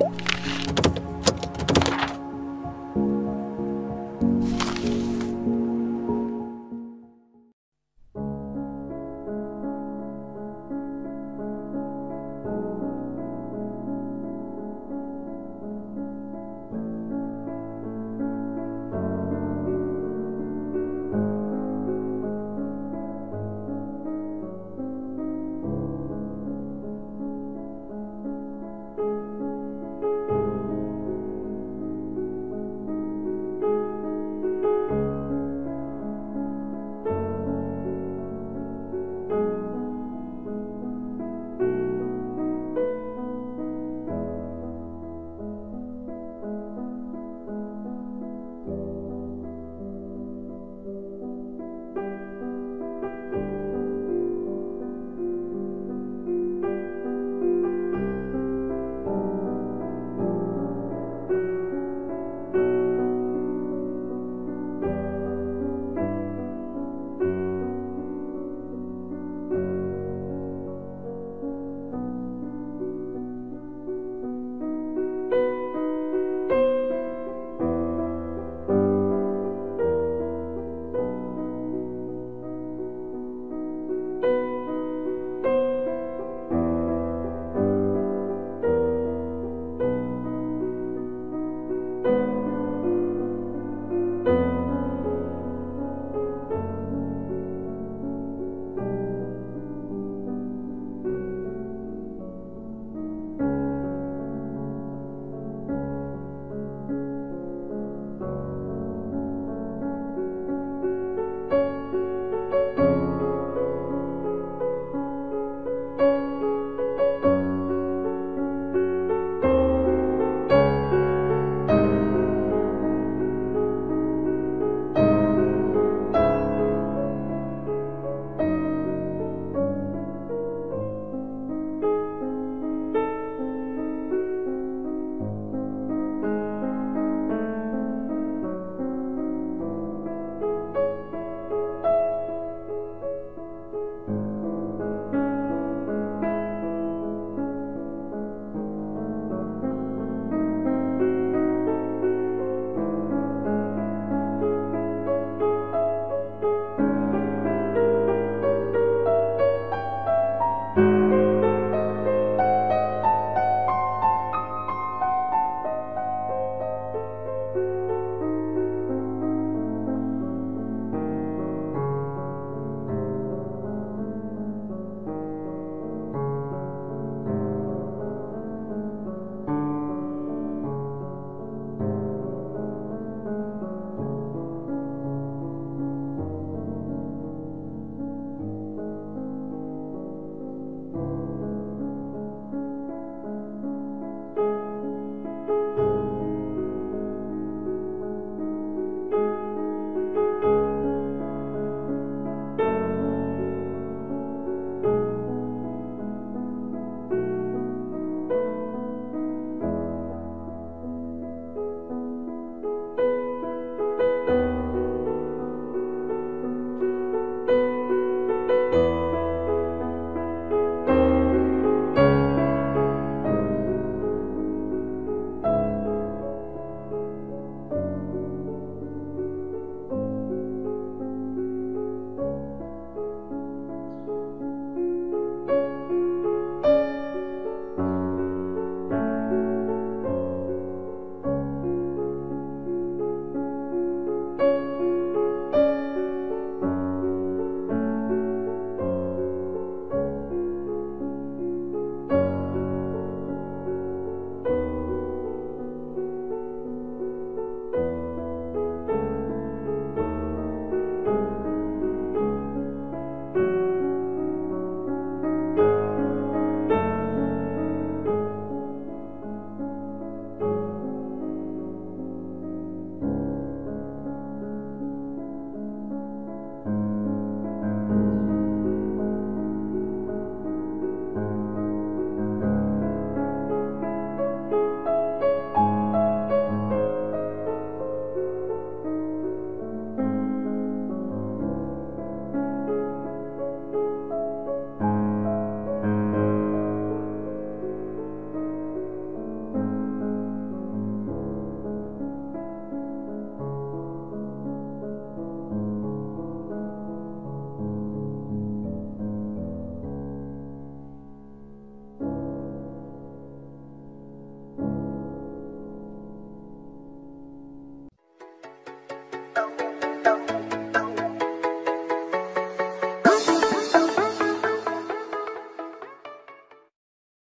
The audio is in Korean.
어?